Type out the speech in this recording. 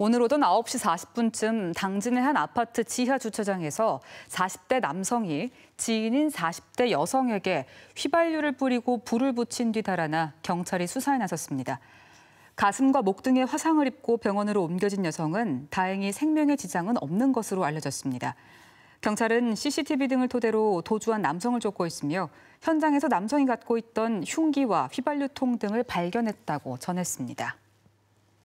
오늘 오전 9시 40분쯤 당진의 한 아파트 지하 주차장에서 40대 남성이 지인인 40대 여성에게 휘발유를 뿌리고 불을 붙인 뒤 달아나 경찰이 수사에 나섰습니다. 가슴과 목 등에 화상을 입고 병원으로 옮겨진 여성은 다행히 생명의 지장은 없는 것으로 알려졌습니다. 경찰은 CCTV 등을 토대로 도주한 남성을 쫓고 있으며 현장에서 남성이 갖고 있던 흉기와 휘발유통 등을 발견했다고 전했습니다.